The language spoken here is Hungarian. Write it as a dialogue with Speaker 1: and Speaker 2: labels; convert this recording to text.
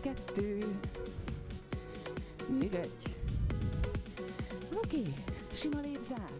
Speaker 1: kettő, mindegy. Oké, okay. sima lépzár.